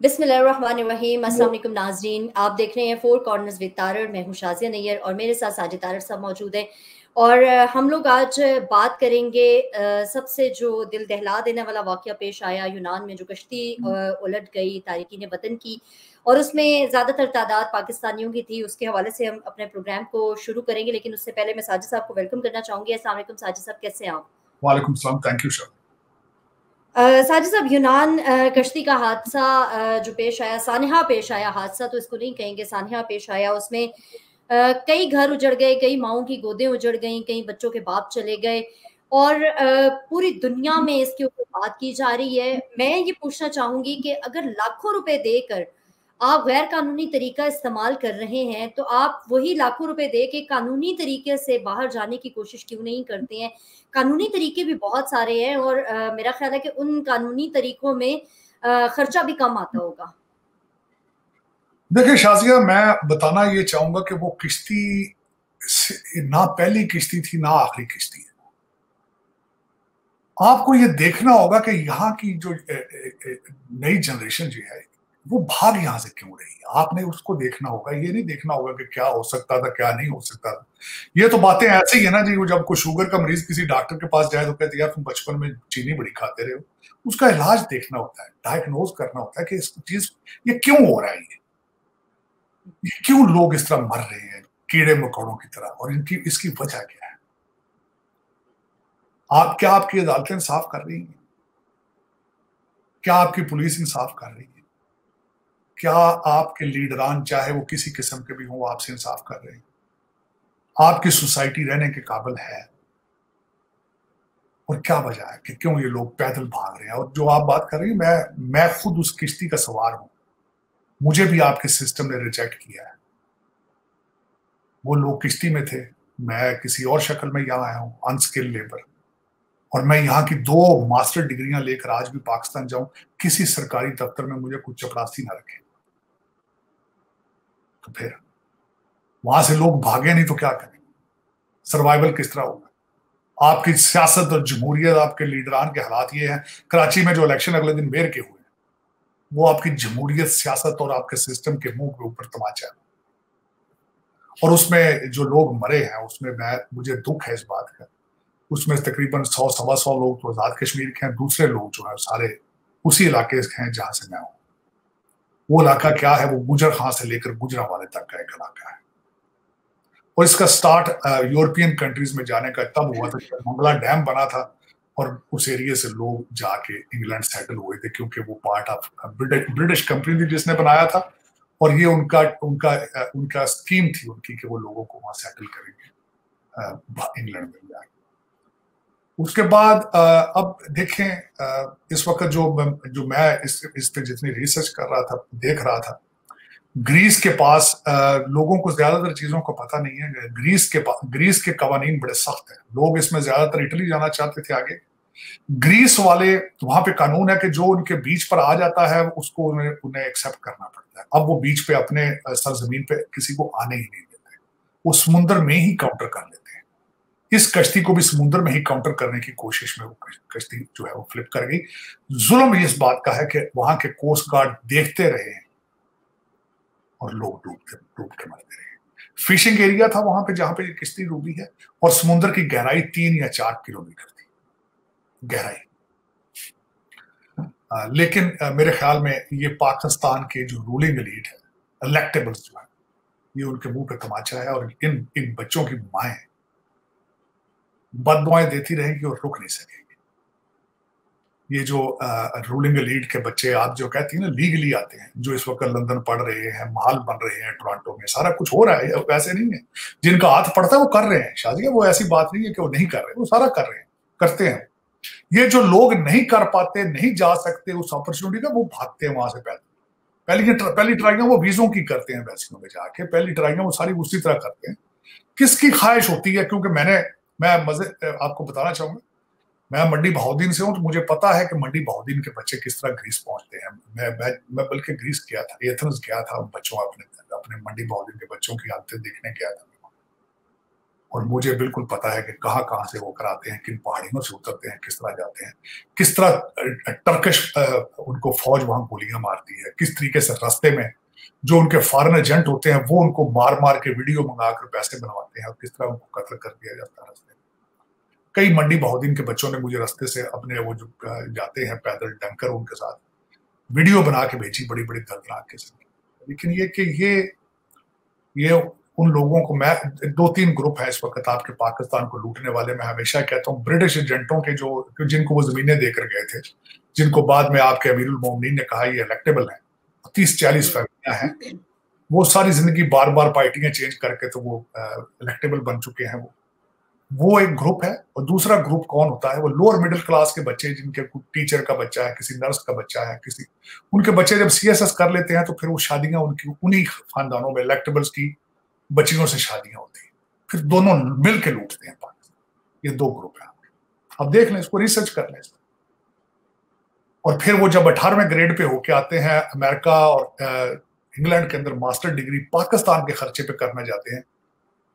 बिस्मिल्लाहिर्रहमानिर्रहीम अस्सलाम वालेकुम नाजरीन। आप देख रहे हैं फोर कॉर्नर्स विद तारड़ मैं हूँ शाजिया नैयर और मेरे साथ साजिद तारड़ साहब मौजूद हैं। और हम लोग आज बात करेंगे सबसे जो दिल दहला देने वाला वाक़ पेश आया यूनान में जो कश्ती उलट गई तारिकीन वतन की। और उसमें ज़्यादातर तादाद पाकिस्तानियों की थी उसके हवाले से हम अपने प्रोग्राम को शुरू करेंगे। लेकिन उससे पहले मैं साजिद साहब को वेलकम करना चाहूँगी। असल साजिद साहब कैसे हैं आप? वालेकुम थैंक यू सर साजिद साहब, यूनान कश्ती का हादसा जो पेश आया, सानहा पेश आया हादसा तो इसको नहीं कहेंगे, सानहा पेश आया, उसमें कई घर उजड़ गए, कई माओ की गोदें उजड़ गई, कई बच्चों के बाप चले गए, और पूरी दुनिया में इसके ऊपर बात की जा रही है। मैं ये पूछना चाहूँगी कि अगर लाखों रुपए देकर आप गैर कानूनी तरीका इस्तेमाल कर रहे हैं तो आप वही लाखों रुपए दे के कानूनी तरीके से बाहर जाने की कोशिश क्यों नहीं करते हैं? कानूनी तरीके भी बहुत सारे हैं और आ, मेरा ख्याल है कि उन कानूनी तरीकों में आ, खर्चा भी कम आता होगा। देखिए शाजिया मैं बताना ये चाहूँगा कि वो किश्ती ना पहली किश्ती थी ना आखिरी किश्ती आपको ये देखना होगा कि यहाँ की जो नई जनरेशन जो है वो भाग यहाँ से क्यों रही? है आपने उसको देखना होगा, ये नहीं देखना होगा कि क्या हो सकता था, क्या नहीं हो सकता था। ये तो बातें ऐसे ही है ना जी, वो जब कोई शुगर का मरीज़ किसी डॉक्टर के पास जाए तो कहते यार, तुम बचपन में चीनी बड़ी खाते रहे हो। उसका इलाज देखना होता है डायग्नोज करना होता है कि इस चीज़, ये क्यों हो रहा है ये? ये क्यों लोग इस तरह मर रहे हैं, कीड़े मकोड़ों की तरह, और इनकी, इसकी वजह क्या है? आप, क्या आपकी अदालतें इंसाफ कर रही हैं? क्या आपकी पुलिस इंसाफ कर रही है? क्या आपके लीडरान, चाहे वो किसी किस्म के भी हों आपसे इंसाफ कर रहे हैं? आपकी सोसाइटी रहने के काबिल है। और क्या वजह है कि क्यों ये लोग पैदल भाग रहे हैं? और जो आप बात कर रही हैं, मैं मैं खुद उस किश्ती का सवार हूँ। मुझे भी आपके सिस्टम ने रिजेक्ट किया है। वो लोग किश्ती में थे। मैं किसी और शक्ल में यहाँ आया हूँ अनस्किल लेबर और मैं यहाँ की दो मास्टर डिग्रियाँ लेकर आज भी पाकिस्तान जाऊँ, किसी सरकारी दफ्तर में मुझे कुछ चपरासी ना रखे। तो फिर वहाँ से लोग भागे नहीं तो क्या करें? सर्वाइवल किस तरह होगा? आपकी सियासत और जमहूरियत आपके लीडरान के हालात ये हैं। कराची में जो इलेक्शन अगले दिन मेयर के हुए वो आपकी जमहूरियत, सियासत और आपके सिस्टम के मुँह के ऊपर तमाचा है। और उसमें जो लोग मरे हैं, उसमें मैं, मुझे दुख है इस बात का। उसमें तकरीबन सौ, सवा सौ लोग तो आज़ाद कश्मीर के हैं, दूसरे लोग जो है सारे उसी इलाके के हैं जहाँ से मैं हूँ। वो इलाका क्या है, वो गुजर खां से लेकर गुजरा वाले तक का एक इलाका है। और इसका स्टार्ट यूरोपियन कंट्रीज़ में जाने का तब हुआ था जब मंगला डैम बना था और उस एरिया से लोग जाके इंग्लैंड सेटल हुए थे क्योंकि वो पार्ट ऑफ़ ब्रिटिश कंपनी थी जिसने बनाया था और ये उनका उनका उनका स्कीम थी उनकी कि वो लोगों को वहाँ सेटल करेंगे इंग्लैंड में जाके। उसके बाद अब देखें इस वक्त जो जो मैं इस इस पे जितनी रिसर्च कर रहा था, देख रहा था ग्रीस के पास लोगों को ज़्यादातर चीज़ों का पता नहीं है ग्रीस के पास ग्रीस के कवानीन बड़े सख्त हैं। लोग इसमें ज़्यादातर इटली जाना चाहते थे आगे। ग्रीस वाले, वहाँ पे कानून है कि जो उनके बीच पर आ जाता है, उसको उन्हें उन्हें एक्सेप्ट करना पड़ता है। अब वो बीच पे अपने सरजमीन पे किसी को आने ही नहीं देते वो समुद्र में ही काउंटर कर लेते इस कश्ती को भी समुद्र में ही काउंटर करने की कोशिश में वो कश्ती जो है वो फ्लिप कर गई। जुल्म इस बात का है कि वहाँ के कोस्ट गार्ड देखते रहे और लोग डूबते डूब के मरते रहे। फिशिंग एरिया था वहाँ पे जहाँ पे ये किश्ती डूबी है और समुद्र की गहराई तीन या चार किलोमीटर थी। गहराई। आ, लेकिन आ, मेरे ख्याल में ये पाकिस्तान के जो रूलिंग एलीट है इलेक्टेबल्स जो है ये उनके मुँह पे तमाचा है और इन इन बच्चों की माएँ बददुआएँ देती रहेंगी और रुक नहीं सकेंगी। ये जो रूलिंग लीड के बच्चे आप जो कहती हैं ना लीगली आते हैं, जो इस वक्त लंदन पढ़ रहे हैं माल बन रहे हैं, टोरंटो में, सारा कुछ हो रहा है वैसे नहीं है। जिनका हाथ पड़ता है वो कर रहे हैं। शादी वो ऐसी बात नहीं है कि वो नहीं कर रहे, वो सारा कर रहे हैं, करते हैं। ये जो लोग नहीं कर पाते, नहीं जा सकते, उस अपॉर्चुनिटी का वो भागते हैं वहाँ से पहले। पहली पहली ट्राइयाँ वो वीजों की करते हैं वैसे में जाके, पहली ट्राइयाँ वो सारी उसी तरह करते हैं। किसकी ख्वाहिश होती है? क्योंकि मैंने मैं मज़े आपको बताना चाहूँगा। मैं मंडी बहाउद्दीन से हूँ तो मुझे पता है कि मंडी बहाउद्दीन के बच्चे किस तरह ग्रीस पहुँचते हैं। मैं मैं, मैं बल्कि ग्रीस गया था एथेंस गया था बच्चों अपने अपने मंडी बहाउद्दीन के बच्चों की हालतें देखने गया था। और मुझे बिल्कुल पता है कि कहाँ कहाँ से वो कराते हैं किन पहाड़ियों से उतरते हैं किस तरह जाते हैं किस तरह टर्कश उनको फौज वहाँ गोलियाँ मारती है किस तरीके से रास्ते में जो उनके फॉरन एजेंट होते हैं वो उनको मार मार के वीडियो मंगाकर पैसे बनवाते हैं और किस तरह उनको कत्ल कर दिया जाता है कई मंडी बहुदीन के बच्चों ने मुझे रास्ते से अपने वो जो जाते हैं पैदल डंकर उनके साथ, वीडियो बना के भेजी बड़ी बड़ी दर्दनाक किस्म लेकिन ये कि ये ये उन लोगों को मैं, दो तीन ग्रुप है इस वक्त आपके पाकिस्तान को लूटने वाले, मैं हमेशा कहता हूँ, ब्रिटिश एजेंटों के जो, जिनको वो जमीनें देकर गए थे, जिनको बाद में आपके अमीरुल मोमिन ने कहा ये इलेक्टेबल है, तीस, चालीस फैमिलियाँ हैं, वो सारी ज़िंदगी बार बार पार्टियाँ चेंज करके तो वो इलेक्टेबल बन चुके हैं वो। वो एक ग्रुप है और दूसरा ग्रुप कौन होता है? वो लोअर मिडिल क्लास के बच्चे जिनके टीचर का बच्चा है, किसी नर्स का बच्चा है, किसी उनके बच्चे जब सीएसएस कर लेते हैं तो फिर वो शादियाँ उनकी, उन्हीं खानदानों में इलेक्टेबल्स की बच्चियों से शादियाँ होती हैं। फिर दोनों मिल के लूटते हैं पाकिस्तान ये दो ग्रुप है। अब देख लें, इसको रिसर्च कर लें। और फिर वो जब अठारहवें ग्रेड पे होके आते हैं, अमेरिका और इंग्लैंड के अंदर मास्टर डिग्री पाकिस्तान के खर्चे पे करना जाते हैं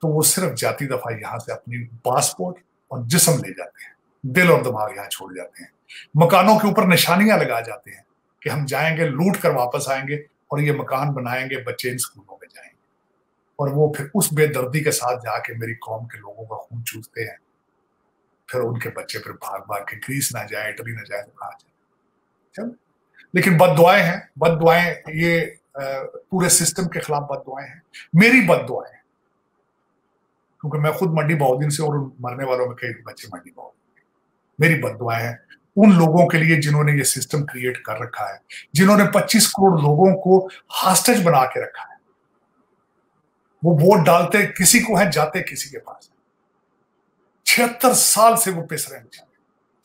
तो वो सिर्फ़ जाती दफ़ा यहाँ से अपनी पासपोर्ट और जिसम ले जाते हैं। दिल और दिमाग यहाँ छोड़ जाते हैं। मकानों के ऊपर निशानियाँ लगा जाते हैं कि हम जाएँगे, लूट कर वापस आएँगे और ये मकान बनाएँगे, बच्चे इन स्कूलों में जाएँगे। और वो फिर उस बेदर्दी के साथ जाके मेरी कौम के लोगों का खून चूसते हैं। फिर उनके बच्चे फिर भाग भाग के ग्रीस ना जाए, इटली ना जाए तो कहा जाए? चल। लेकिन बद दुआएँ हैं। बद दुआएँ, ये पूरे सिस्टम के खिलाफ बद दुआएँ हैं। मेरी बद दुआएँ क्योंकि मैं खुद मंडी बहुदिन से और मरने वालों में कई बच्चे मंडी बहुदिन मेरी बद दुआएँ हैं। उन लोगों के लिए जिन्होंने ये सिस्टम क्रिएट कर रखा है, जिन्होंने 25 करोड़ लोगों को हास्टेज बना के रखा है। वो वोट डालते किसी को है, जाते किसी के पास छिहत्तर साल से वो पिस रहे हैं।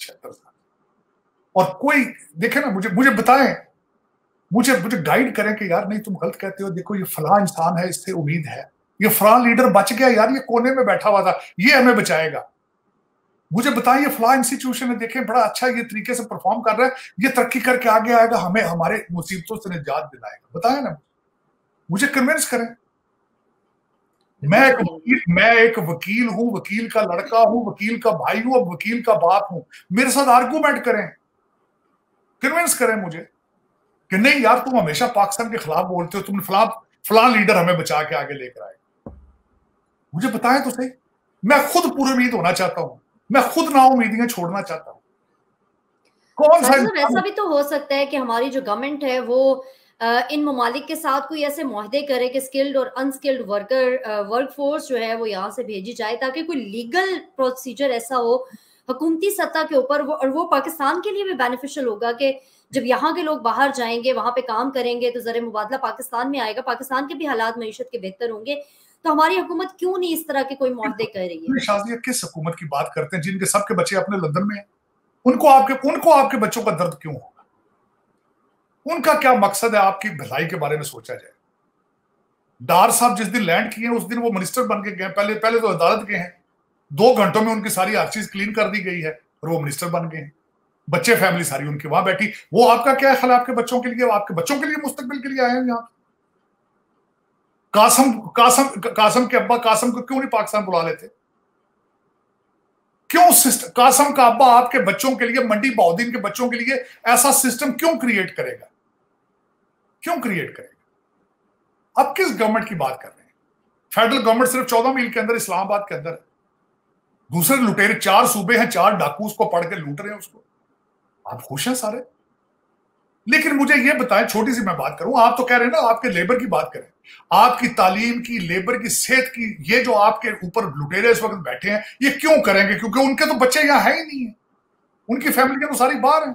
छिहत्तर साल। और कोई, देखे ना, मुझे मुझे बताएँ। मुझे मुझे गाइड करें कि यार, नहीं, तुम गलत कहते हो। देखो, ये फला इंसान है, इससे उम्मीद है। ये फला लीडर बच गया यार, ये कोने में बैठा हुआ था, ये हमें बचाएगा। मुझे बताएँ ये फला इंस्टीट्यूशन है देखें, बड़ा अच्छा ये तरीके से परफॉर्म कर रहा है, ये तरक्की करके आगे आएगा, हमें, हमारे मुसीबतों से निजात दिलाएगा। बताएँ ना मुझे? कन्विंस करें। मैं एक वकील, मैं एक वकील हूँ, वकील का लड़का हूँ, वकील का भाई हूँ, अब वकील का बाप हूँ। मेरे साथ आर्गूमेंट करें। कन्विंस करें मुझे कि नहीं यार, तुम हमेशा पाकिस्तान के खिलाफ बोलते हो, तुमने फलां फलां लीडर हमें बचा के आगे लेकर आए। मुझे बताएँ तो सही। मैं खुद पूरी उम्मीद होना चाहता हूँ। मैं खुद ना उम्मीदियाँ छोड़ना चाहता हूँ। कौन सा ऐसा भी तो हो सकता है कि हमारी जो गवर्नमेंट है वो इन ममालिक के साथ कोई ऐसे माहदे करे कि स्किल्ड और अनस्किल्ड वर्कर वर्क फोर्स जो है वो यहाँ से भेजी जाए ताकि कोई लीगल प्रोसीजर ऐसा हो हुकूमती सत्ता के ऊपर वो और वो पाकिस्तान के लिए भी बेनिफिशियल होगा कि जब यहाँ के लोग बाहर जाएँगे वहाँ पे काम करेंगे तो जर मुबादला पाकिस्तान में आएगा। पाकिस्तान के भी हालात मीशत के बेहतर होंगे। तो हमारी हुकूमत क्यों नहीं इस तरह के कोई मुआहदे कर रही है? शाजिया किस हुकूमत की बात करते हैं जिनके सबके बच्चे अपने लंदन में हैं? उनको आपके उनको आपके बच्चों का दर्द क्यों होगा? उनका क्या मकसद है आपकी भलाई के बारे में सोचा जाए? डार साहब जिस दिन लैंड किए उस दिन वो मिनिस्टर बन के गए पहले पहले तो अदालत गए हैं। दो घंटों में उनकी सारी हर चीज़ क्लीन कर दी गई है और वो मिनिस्टर बन गए हैं। बच्चे फैमिली सारी उनकी वहाँ बैठी। वो आपका क्या ख्याल आपके बच्चों के लिए? आपके बच्चों के लिए मुस्तकबिल के लिए आए हैं यहाँ? कासम कासम कासम के अब्बा, कासम को क्यों नहीं पाकिस्तान बुला लेते? क्यों सिस्टम कासम का अब्बा आपके बच्चों के लिए, मंडी बहुद्दीन के बच्चों के लिए ऐसा सिस्टम क्यों क्रिएट करेगा? क्यों क्रिएट करेगा? अब किस गवर्नमेंट की बात कर रहे हैं? फेडरल गवर्नमेंट सिर्फ़ चौदह मील के अंदर, इस्लामाबाद के अंदर है। दूसरे लुटेरे चार सूबे हैं, चार डाकू उसको पढ़ के लूट रहे हैं उसको। आप खुश हैं सारे? लेकिन मुझे ये बताएँ, छोटी सी मैं बात करूँ, आप तो कह रहे हैं ना, आपके लेबर की बात करें। आपकी तालीम की लेबर की, सेहत की, ये जो आपके ऊपर लुटेरे इस वक्त बैठे हैं, ये क्यों करेंगे? क्योंकि उनके तो बच्चे यहाँ है ही नहीं है। उनकी फैमिली के तो सारी बाहर है।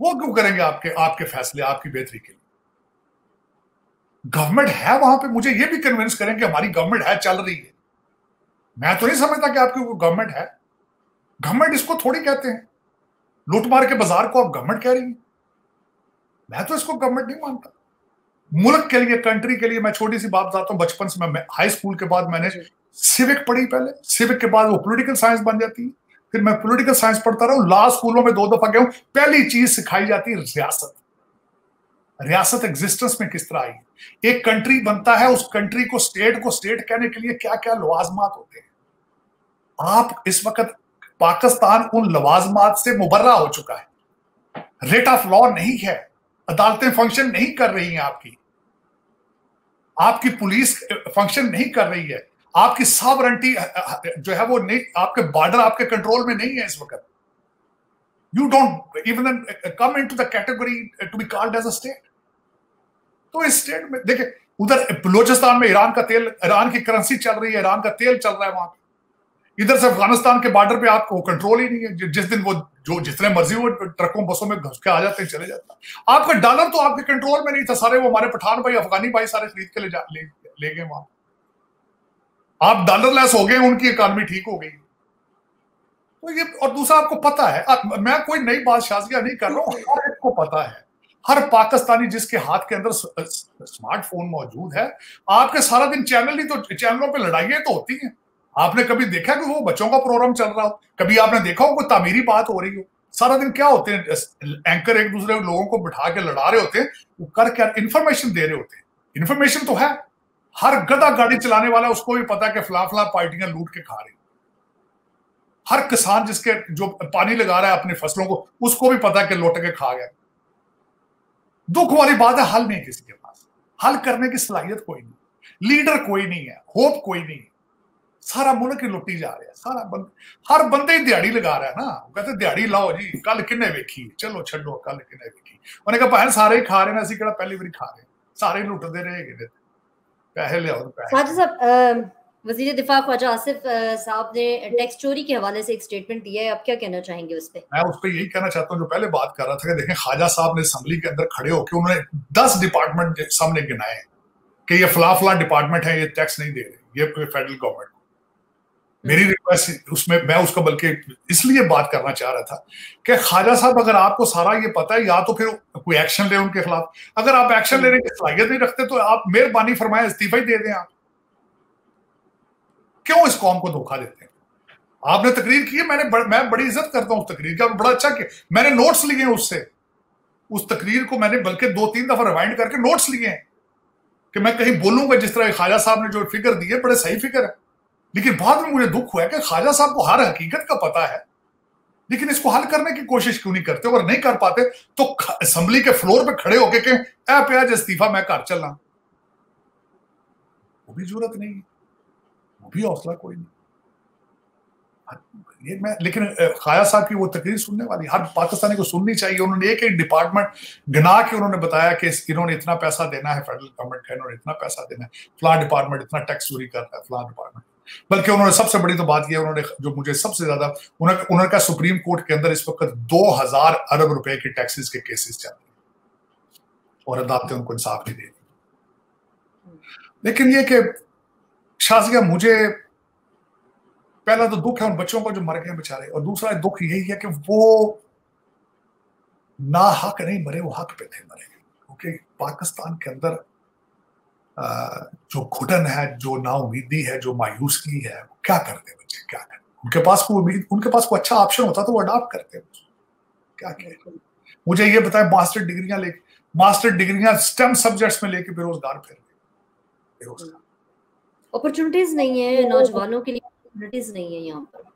वो क्यों करेंगे आपके आपके फैसले, आपकी बेहतरी के लिए? गवर्नमेंट है वहाँ पे, मुझे ये भी कन्विंस करें कि हमारी गवर्नमेंट है, चल रही है। मैं तो नहीं समझता कि आपकी गवर्नमेंट है। गवर्नमेंट इसको थोड़ी कहते हैं। लूटमार के बाज़ार को आप गवर्नमेंट कह रही है? मैं तो इसको गवर्नमेंट नहीं मानता। मुल्क के लिए कंट्री के लिए मैं छोटी सी बात बताता हूँ। बचपन से मैं हाई स्कूल के बाद मैंने सिविक पढ़ी पहले। सिविक के बाद वो पोलिटिकल साइंस बन जाती है। फिर मैं पोलिटिकल साइंस पढ़ता रहा हूँ। ला स्कूलों में दो दफ़ा गया हूँ। पहली चीज़ सिखाई जाती है रियासत। रियासत एग्जिस्टेंस में किस तरह आई? एक कंट्री बनता है उस कंट्री को स्टेट को स्टेट कहने के लिए क्या क्या लवाजमात होते हैं? आप इस वक्त पाकिस्तान उन लवाजमात से मुबर्रा हो चुका है। रेट ऑफ़ लॉ नहीं है। अदालतें फ़ंक्शन नहीं कर रही हैं आपकी। आपकी पुलिस फ़ंक्शन नहीं कर रही है। आपकी सावरंटी जो है वो नहीं, आपके बॉर्डर आपके कंट्रोल में नहीं है इस वक्त। You don't even come into the category to be called as a state तो इस स्टेट में, देखिए, उधर, बलोचिस्तान में ईरान का तेल ईरान की करेंसी चल रही है ईरान का तेल चल रहा है वहाँ इधर से अफ़गानिस्तान के बॉर्डर पे आपको कंट्रोल ही नहीं है। जिस दिन वो जो जितने मर्ज़ी वो ट्रकों बसों में घुस के आ जाते हैं चले जाते हैं। आपका डॉलर तो आपके कंट्रोल में नहीं था। सारे वो हमारे पठान भाई अफगानी भाई सारे खरीद के ले जा ले, गए वहाँ। आप डॉलर लेस हो गए उनकी इकॉनमी ठीक हो गई। तो ये और दूसरा आपको पता है आ, मैं कोई नई बात शाजिया नहीं कर रहा हूँ हर एक को पता है। हर पाकिस्तानी जिसके हाथ के अंदर स्मार्टफ़ोन मौजूद है आपके सारा दिन चैनल ही तो चैनलों पे लड़ाइयाँ तो होती हैं। आपने कभी देखा कि वो बच्चों का प्रोग्राम चल रहा हो? कभी आपने देखा हो कोई तामीरी बात हो रही हो? सारा दिन क्या होते हैं? एंकर एक दूसरे लोगों को बिठा के लड़ा रहे होते हैं, वो कर क्या इन्फॉर्मेशन दे रहे होते हैं। इन्फॉर्मेशन तो है। हर गधा गाड़ी चलाने वाला, उसको भी पता है कि फला फला पार्टियाँ लूट के खा रही हर किसान जिसके जो पानी लगा रहा है अपनी फ़सलों को, उसको भी पता है कि लौट के खा गया। दुख वाली बात है, हल नहीं किसी के पास। हल करने की सलाहियत कोई नहीं। लीडर कोई नहीं है। होप कोई नहीं है। सारा मुल्क ही लुटी जा रहा है सारा बंद हर बंदे ही दिहाड़ी लगा रहा है ना। वो कहते दिहाड़ी लाओ जी कल किन्ने वेखी? चलो छो कल किन्ने वेखी? उन्हें कहा भैन सारे ही खा रहे हैं असं कि पहली बार खा रहे सारे लुटते रहे पैसे लियाओ पैसे वज़ीर दिफा ख्वाजा आसिफ साहब ने टैक्स चोरी के हवाले से एक स्टेटमेंट दिया है। आप क्या कहना चाहेंगे उस पर मैं उस पर यही कहना चाहता हूँ जो पहले बात कर रहा था कि देखें ख्वाजा साहब ने असम्बली के अंदर खड़े होकर उन्होंने दस डिपार्टमेंट सामने गिनाए कि ये फला फला डिपार्टमेंट है ये टैक्स नहीं दे रहे ये फेडरल गवर्नमेंट मेरी रिक्वेस्ट उसमें मैं उसका बल्कि इसलिए बात करना चाह रहा था कि ख्वाजा साहब अगर आपको सारा ये पता है या तो फिर कोई एक्शन ले उनके खिलाफ। अगर आप एक्शन लेने की सलाहियत नहीं रखते तो आप मेहरबानी फरमाए इस्तीफा ही दे दें आप। क्यों इस कौम को धोखा देते हैं? आपने तकरीर की है मैंने बड़, मैं बड़ी इज़्ज़त करता हूँ उस तकरीर का। बड़ा अच्छा किया। मैंने नोट्स लिए हैं उससे। उस तकरीर को मैंने बल्कि दो तीन दफ़ा रिवाइंड करके नोट्स लिए हैं कि मैं कहीं बोलूँगा जिस तरह ख्वाजा साहब ने जो फिगर दी है बड़े सही फिगर है। लेकिन बाद में मुझे दुख हुआ कि ख्वाजा साहब को हर हकीकत का पता है। लेकिन इसको हल करने की कोशिश क्यों नहीं करते अगर नहीं कर पाते तो असेंबली के फ्लोर पे खड़े होके कहें, ए प्याज इस्तीफा, मैं कर चलना। वो भी ज़रूरत नहीं वो भी हौसला कोई नहीं। ये मैं लेकिन खाया साहब की वो तकरीर सुनने वाली, हर पाकिस्तानी को सुननी चाहिए। उन्होंने एक एक डिपार्टमेंट गिना के उन्होंने बताया कि इन्होंने इतना पैसा देना है फेडरल गवर्नमेंट का इन्होंने इतना पैसा देना है। फलां डिपार्टमेंट इतना टैक्स चोरी कर रहा है, फलां डिपार्टमेंट बल्कि उन्होंने सबसे बड़ी तो बात की उन्होंने जो मुझे सबसे ज़्यादा उन्होंने कहा सुप्रीम कोर्ट के अंदर इस वक्त दो हज़ार अरब रुपए के टैक्सेस के केसेस चल रहे और अदालतें उनको इंसाफ नहीं दे रही। लेकिन ये कि शाजिया मुझे पहला तो दुख है उन बच्चों को जो मर गए बेचारे, और दूसरा दुख यही है कि वो ना हक नहीं मरे, वो हक पे थे मरे। क्योंकि पाकिस्तान के अंदर जो घुटन है जो नाउमीदी है जो मायूसगी है वो क्या करते बच्चे? क्या करते उनके पास कोई उम्मीद उनके पास कोई अच्छा ऑप्शन होता तो वो अडॉप्ट करते क्या कहें? मुझे ये बताए मास्टर डिग्रियाँ लेके मास्टर डिग्रियाँ स्टेम सब्जेक्ट्स में लेके बेरोजगार फिर? बेरोजगार। अपॉर्चुनिटीज़ नहीं है नौजवानों के लिए अपॉर्चुनिटीज़ नहीं है यहाँ पर।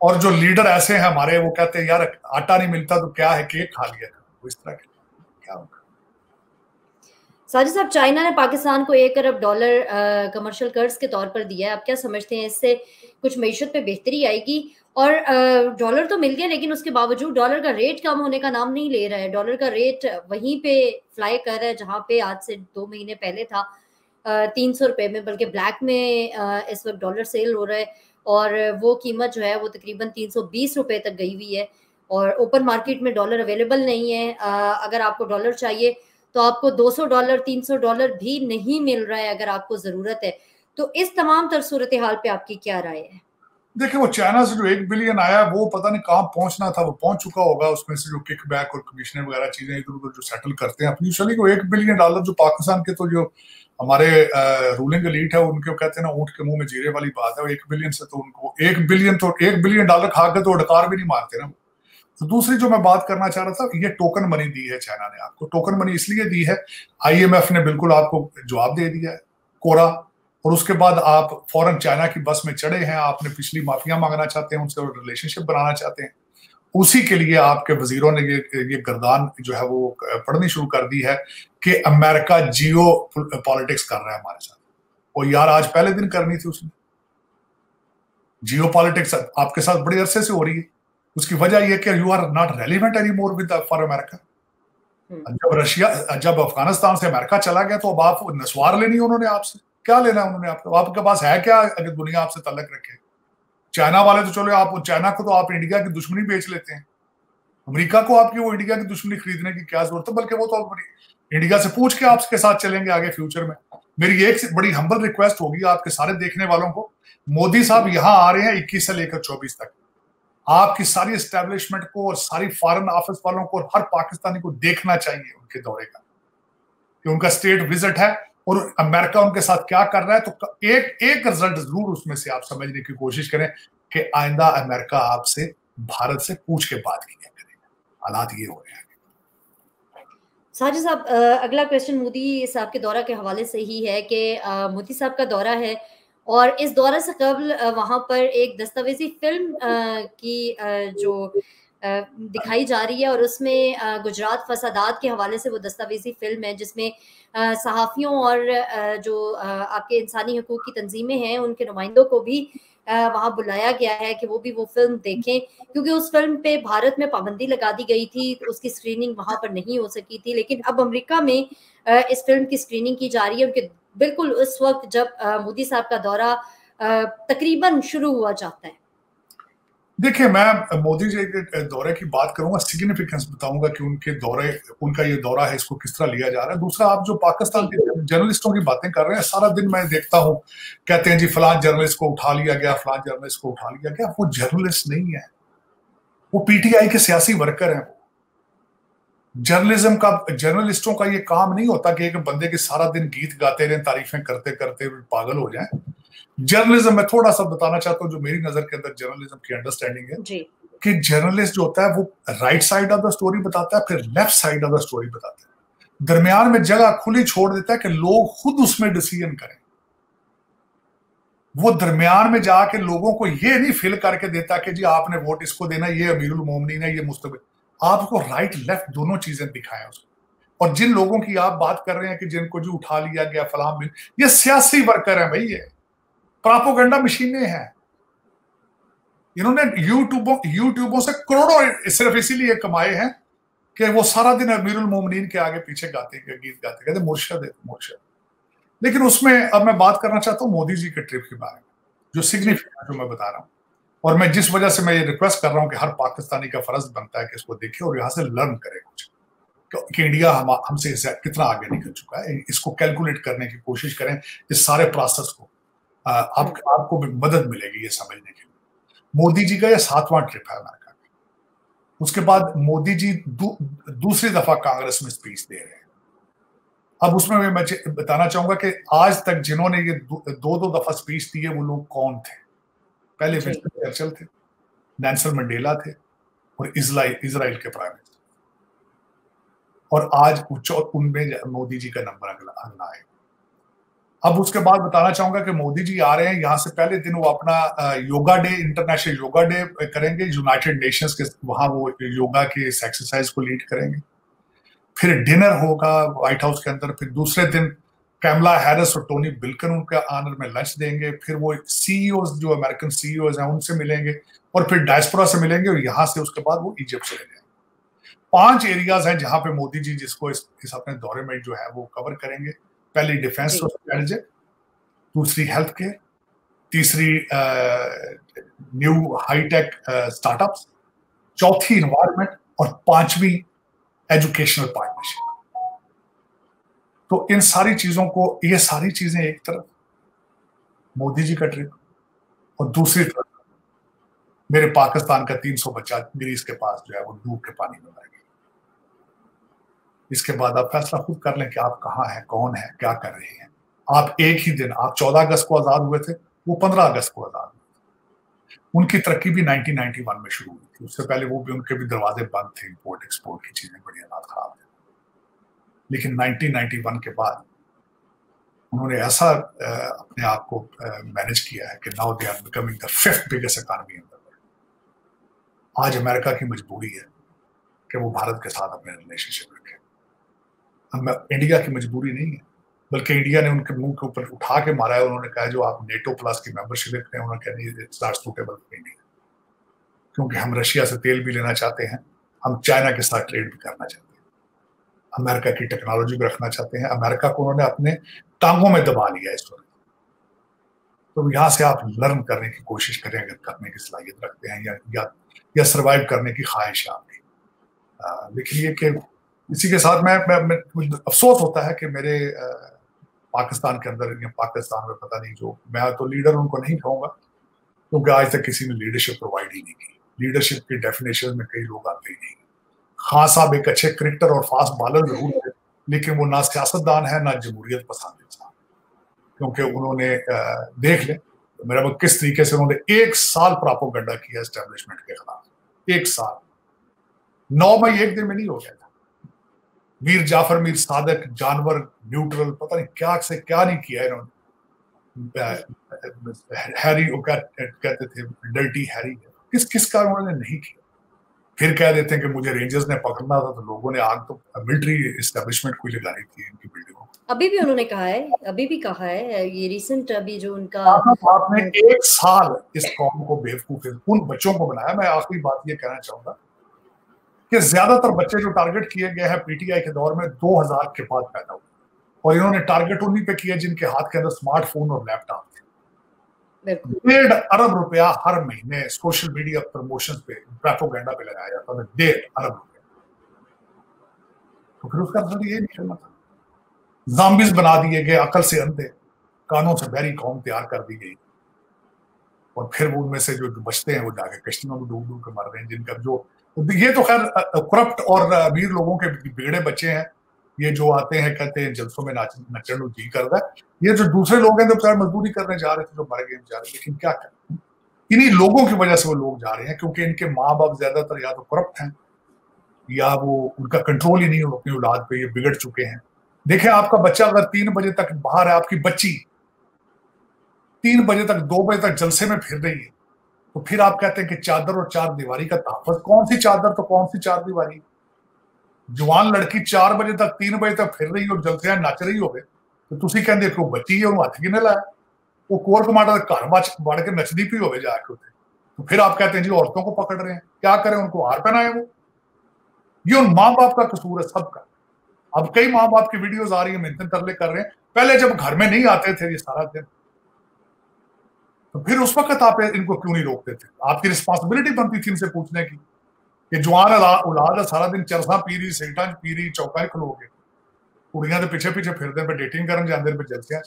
और जो लीडर ऐसे हैं हमारे वो कहते हैं यार आटा नहीं मिलता तो क्या है? केक खा लिया वो इस तरह के क्या होगा? साजिद साहब, चाइना ने पाकिस्तान को एक अरब डॉलर कमर्शियल कर्ज के तौर पर दिया है। आप क्या समझते हैं इससे कुछ मीशत पे बेहतरी आएगी? और डॉलर तो मिल गया, लेकिन उसके बावजूद डॉलर का रेट कम होने का नाम नहीं ले रहा है। डॉलर का रेट वहीं पे फ्लाई कर रहा है, जहाँ पे आज से दो महीने पहले था। तीन सौ रुपये में, बल्कि ब्लैक में इस वक्त डॉलर सेल हो रहा है। और वो कीमत जो है, वो तकरीबन तीन सौ बीस रुपये तक गई हुई है। और ओपन मार्केट में डॉलर अवेलेबल नहीं है। अगर आपको डॉलर चाहिए तो आपको 200 डॉलर 300 डॉलर भी नहीं मिल रहा है अगर आपको ज़रूरत है। तो इस तमाम तर सूरत हाल पे आपकी क्या राय है? देखिए, वो चाइना से जो एक बिलियन आया, वो पता नहीं कहाँ पहुँचना था, वो पहुँच चुका होगा उसमें से जो किक बैक और कमीशन वगैरह चीज़ें इधर उधर जो सेटल करते हैं यूजली को एक बिलियन डॉलर जो पाकिस्तान के तो जो हमारे रूलिंग एलीट है, उनके कहते हैं ना, ऊँट के मुँह में जीरे वाली बात है एक बिलियन से तो उनको, एक बिलियन तो एक बिलियन डॉलर खा के तो डकार भी नहीं मारते ना। तो दूसरी जो मैं बात करना चाह रहा था, ये टोकन मनी दी है चाइना ने आपको। टोकन मनी इसलिए दी है आईएमएफ ने बिल्कुल आपको जवाब दे दिया है, कोरा। और उसके बाद आप फ़ौरन चाइना की बस में चढ़े हैं आपने पिछली माफिया मांगना चाहते हैं, उनसे रिलेशनशिप बनाना चाहते हैं। उसी के लिए आपके वजीरों ने ये ये गर्दान जो है वो पढ़नी शुरू कर दी है कि अमेरिका जियो पॉलिटिक्स कर रहा है हमारे साथ। और यार, आज पहले दिन करनी थी उसने। जियो पॉलिटिक्स आपके साथ बड़ी अरसे से हो रही है। उसकी वजह यह कि you are not relevant any more with for America जब रशिया जब अफ़गानिस्तान से अमेरिका चला गया तो अब आप नस्वार लेनी उन्होंने आपसे। क्या लेना उन्होंने आपको? आपके पास है क्या अगर दुनिया आपसे तलक रखे? चाइना वाले तो चलो आप चाइना को तो आप इंडिया की दुश्मनी बेच लेते हैं। अमेरिका को आपकी वो इंडिया की दुश्मनी खरीदने की क्या ज़रूरत है? बल्कि वो तो इंडिया से पूछ के आपके साथ चलेंगे आगे फ्यूचर में। मेरी एक बड़ी हम्बल रिक्वेस्ट होगी आपके सारे देखने वालों को। मोदी साहब यहाँ आ रहे हैं इक्कीस से लेकर चौबीस तक। आपकी सारी एस्टेब्लिशमेंट को और सारी फॉरेन ऑफ़िस वालों को और हर पाकिस्तानी को देखना चाहिए उनके दौरे का। कि उनका स्टेट विज़िट है और अमेरिका उनके साथ क्या कर रहा है तो एक एक रिज़ल्ट ज़रूर उसमें से आप समझने की कोशिश करें कि आइंदा अमेरिका आपसे भारत से पूछ के बात करेगा। हालात ये हो रहे हैं। साजिद साहब अगला क्वेश्चन मोदी साहब के दौरा के हवाले से ही है कि मोदी साहब का दौरा है और इस दौरे से कबल वहाँ पर एक दस्तावेजी फ़िल्म की जो दिखाई जा रही है और उसमें गुजरात फसादात के हवाले से वो दस्तावेजी फ़िल्म है, जिसमें सहाफ़ियों और जो आपके इंसानी हकूक़ की तंजीमें हैं, उनके नुमाइंदों को भी वहाँ बुलाया गया है कि वो भी वो फ़िल्म देखें, क्योंकि उस फ़िल्म पे भारत में पाबंदी लगा दी गई थी तो उसकी स्क्रीनिंग वहाँ पर नहीं हो सकी थी, लेकिन अब अमेरिका में इस फ़िल्म की स्क्रीनिंग की जा रही है, उनके बिल्कुल उस वक्त जब मोदी साहब का दौरा तकरीबन शुरू हुआ जाता है। देखिए मैं मोदी जी के दौरे की बात करूँगा सिग्निफिकेंस बताऊँगा कि उनके दौरे उनका ये दौरा है इसको किस तरह लिया जा रहा है। दूसरा आप जो पाकिस्तान के जर्नलिस्टों की बातें कर रहे हैं सारा दिन मैं देखता हूँ कहते हैं जी फलान जर्नलिस्ट को उठा लिया गया फलान जर्नलिस्ट को उठा लिया गया। वो जर्नलिस्ट नहीं है। वो पीटीआई के सियासी वर्कर हैं। जर्नलिज्म का जर्नलिस्टों का ये काम नहीं होता कि एक बंदे के सारा दिन गीत गाते रहे तारीफें करते करते पागल हो जाए। जर्नलिज्म मैं थोड़ा सा बताना चाहता हूँ जो मेरी नज़र के अंदर जर्नलिज्म की अंडरस्टैंडिंग है कि जर्नलिस्ट जो होता है वो right side of the story बताता है फिर left side of the story बताता है। दरमियान में जगह खुली छोड़ देता है कि लोग खुद उसमें डिसीज़न करें। वो दरमियान में जाके लोगों को ये नहीं फिल करके देता कि जी आपने वोट इसको देना ये अमीरुल मोमनीन ने ये मुस्तबिल आपको राइट लेफ़्ट दोनों चीज़ें दिखाएँ उसको। और जिन लोगों की आप बात कर रहे हैं कि जिनको जो उठा लिया गया फलाम ये सियासी वर्कर है भाई ये। प्रापोगंडा मशीनें हैं। इन्होंने यूट्यूबों यूट्यूबों से करोड़ों सिर्फ़ इसीलिए कमाए हैं कि वो सारा दिन अमीरुल मोमिनीन के आगे पीछे गाते गीत गाते कहते मुर्शद मुर्शद। लेकिन उसमें अब मैं बात करना चाहता हूँ मोदी जी के ट्रिप के बारे में, जो सिग्निफिकेंट जो मैं बता रहा हूँ। और मैं जिस वजह से मैं ये रिक्वेस्ट कर रहा हूँ कि हर पाकिस्तानी का फ़र्ज़ बनता है कि इसको देखे और यहाँ से लर्न करे कुछ। कि इंडिया हम हमसे कितना आगे निकल चुका है। इसको कैलकुलेट करने की कोशिश करें इस सारे प्रोसेस को। आप, आपको भी मदद मिलेगी ये समझने के लिए। मोदी जी का यह सातवां ट्रिप है अमेरिका का उसके बाद मोदी जी दू, दूसरी दफ़ा कांग्रेस में स्पीच दे रहे हैं। अब उसमें मैं बताना चाहूँगा कि आज तक जिन्होंने ये दो दो दफ़ा स्पीच दी है वो लोग कौन थे? पहले विंस्टन चर्चिल थे नैन्सल मंडेला थे और इसराइल के प्राइम मिनिस्टर और आज उनमें मोदी जी का नंबर अगला अगला है अब उसके बाद बताना चाहूँगा कि मोदी जी आ रहे हैं यहाँ से पहले दिन वो अपना yoga day international yoga day करेंगे। यूनाइटेड नेशंस के वहाँ वो योगा के इस एक्सरसाइज को लीड करेंगे। फिर डिनर होगा व्हाइट हाउस के अंदर फिर दूसरे दिन कैमला हैरिस और टोनी बिल्कन उनके आनर में लंच देंगे फिर वो सीईओ जो अमेरिकन सीईओ हैं उनसे मिलेंगे और फिर डायस्पोरा से मिलेंगे और यहाँ से उसके बाद वो इजिप्ट चले जाएँगे। पाँच एरियाज़ हैं जहाँ पे मोदी जी जिसको इस, इस अपने दौरे में जो है वो कवर करेंगे। पहली डिफेंस और स्ट्रेटेजी दूसरी हेल्थ केयर तीसरी न्यू हाईटेक स्टार्टअप्स चौथी इन्वायरमेंट और पांचवी एजुकेशनल पार्टनरशिप तो इन सारी चीज़ों को, ये सारी चीज़ें एक तरफ़, मोदी जी का ट्रिप और दूसरी तरफ़, मेरे पाकिस्तान का 300 बच्चा ग्रीस के पास जो है, वो डूब के पानी में मर गया इसके बाद आप फैसला खुद कर लें कि आप कहाँ हैं, कौन है, क्या कर रहे हैं। आप एक ही दिन, आप चौदह अगस्त को आज़ाद हुए थे, वो पंद्रह अगस्त को आज़ाद हुए उनकी तरक्की भी 1991 में शुरू हुई थी। उससे पहले वो भी, उनके भी दरवाजे बंद थे इम्पोर्ट एक्सपोर्ट की चीज़ें बड़ी हालात खराब लेकिन 1991 के बाद उन्होंने ऐसा अपने आप को मैनेज किया है कि now they are becoming the fifth biggest economy in the world आज अमेरिका की मजबूरी है कि वो भारत के साथ अपने रिलेशनशिप रखे। इंडिया की मजबूरी नहीं है, बल्कि इंडिया ने उनके मुँह के ऊपर उठा के मारा है, उन्होंने कहा जो आप नेटो प्लस की मेंबरशिप लेते हैं, उन्होंने कहा इट्स सूटेबल फॉर इंडिया क्योंकि हम रशिया से तेल भी लेना चाहते हैं, हम चाइना के साथ ट्रेड भी करना चाहते हैं। अमेरिका की टेक्नोलॉजी भी रखना चाहते हैं। अमेरिका को उन्होंने अपने टांगों में दबा लिया इस वक्त। तो यहाँ से आप लर्न करने की कोशिश करें अगर करने की सलाहियत रखते हैं या या, या सर्वाइव करने की ख्वाहिश है आपकी। लेकिन ये कि इसी के साथ मैं, मैं, मैं अफसोस होता है कि मेरे आ, पाकिस्तान के अंदर या पाकिस्तान में पता नहीं जो मैं तो लीडर उनको नहीं कहूँगा क्योंकि आज तक किसी ने लीडरशिप प्रोवाइड ही नहीं की। लीडरशिप की डेफिनेशन में कई लोग आते ही नहीं। खान साहब एक अच्छे क्रिकेटर और फास्ट बॉलर ज़रूर थे लेकिन वो ना सियासतदान है, ना जमहूरियत पसंद इंसान क्योंकि उन्होंने देख ले, मेरा वो किस तरीके से उन्होंने एक साल प्रापोगंडा किया एस्टेब्लिशमेंट के खिलाफ, एक साल। नौ मई एक दिन में नहीं हो गया था। मीर जाफ़र, मीर सादक, जानवर न्यूट्रल पता नहीं क्या से क्या नहीं किया इन्होंने। हैरी क्या कहते थे डल्टी हैरी किस किस का उन्होंने नहीं किया। फिर कह देते हैं कि मुझे रेंजर्स ने पकड़ना था तो लोगों ने आग तो मिलिट्री इस्टेब्लिशमेंट को लगानी थी इनकी बिल्डिंगों अभी भी उन्होंने कहा है अभी भी कहा है ये रिसेंट अभी जो उनका आपने एक साल इस कौम को बेवकूफ़ उन बच्चों को बनाया। मैं आखिरी बात ये कहना चाहूँगा कि ज़्यादातर बच्चे जो टारगेट किए गए हैं पीटीआई के दौर में 2000 के बाद पैदा हुए। और इन्होंने टारगेट उन्हीं पे किया जिनके हाथ के अंदर स्मार्टफ़ोन और लैपटॉप थे। डेढ़ अरब रुपया हर महीने सोशल मीडिया प्रमोशन पे प्रोपोगेंडा पे लगाया जाता था डेढ़ अरब रुपया। तो फिर उसका रिज़ल्ट ये निकलना था जाम्बिस बना दिए गए अकल से अंधे, कानों से बहरी कौम तैयार कर दी गई। और फिर वो उनमें से जो बचते हैं, वो जाके कश्तियों में डूब डूब के मर रहे हैं, जिनका जो ये तो खैर करप्ट और अमीर लोगों के बिगड़े बच्चे हैं। ये जो आते हैं, कहते हैं, जलसों में नाच, नचन जी कर रहा है। ये जो दूसरे लोग हैं तो बेचारे मजदूरी करने जा रहे थे, जो मर गए बेचारे लेकिन क्या करें? इन्हीं लोगों की वजह से वो लोग जा रहे हैं, क्योंकि इनके माँ बाप ज़्यादातर या तो करप्ट हैं, या वो उनका कंट्रोल ही नहीं हो अपनी औलाद पे ये बिगड़ चुके हैं। देखें, आपका बच्चा अगर तीन बजे तक बाहर है, आपकी बच्ची तीन बजे तक, दो बजे तक जलसे में फिर रही है तो फिर आप कहते हैं कि चादर और चार दीवारी का ताफत, कौन सी चादर तो कौन सी चार दीवारी? जवान लड़की चार बजे तक तीन बजे तक फिर रही और जलसे नच रही हो तो ਤੁਸੀਂ ਕਹਿੰਦੇ ਕਿ ਉਹ ਬੱਚੀ ਹੈ ਉਹਨੂੰ ਹੱਥ ਕਿਨੇ ਲਾਇਆ वो कोर कमांडर घर बढ़ के नचदी भी हो जाके उसे तो फिर आप कहते हैं जी औरतों को पकड़ रहे हैं क्या करें उनको हार पहनाए वो ये उन माँ बाप का कसूर है सबका अब कई माँ बाप की वीडियोस आ रही है मिलते तरले कर रहे हैं पहले जब घर में नहीं आते थे ये सारा दिन तो फिर उस वक्त आप इनको क्यों नहीं रोकते थे आपकी रिस्पॉन्सिबिलिटी बनती थी इनसे पूछने की कि है सारा दिन चरसा पी रही, सीटा पी रही, चौका खलो के कुड़ियाँ पीछे पीछे फिरते पे डेटिंग कर जाते पे जलसिया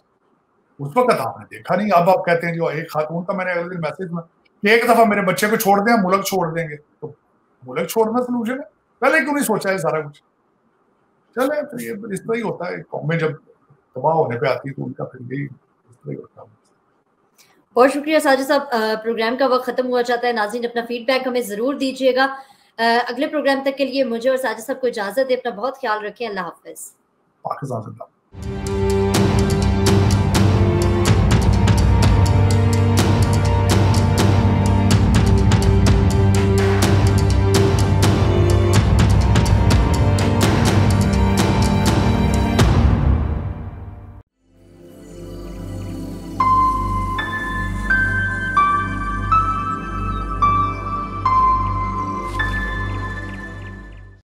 उस वक्त आपने देखा नहीं, अब आप कहते हैं, जो, एक खातून का मैंने अगले दिन मैसेज में एक दफ़ा मेरे बच्चे को छोड़ दें, मुल्क छोड़ देंगे। तो मुल्क छोड़ना सोल्यूशन है? पहले क्यों नहीं सोचा है सारा कुछ? चले फिर ये इस तरह ही होता है। कौमें जब तबाह होने पे आती है तो उनका फिर यही इस तरह ही होता है। बहुत शुक्रिया साजिद साहब। प्रोग्राम का वक्त खत्म हुआ चाहता है। नाजिन अपना फीडबैक हमें ज़रूर दीजिएगा। अगले प्रोग्राम तक के लिए मुझे और साजिद साहब को इजाज़त है अपना बहुत ख्याल रखें। अल्लाह हाफिज।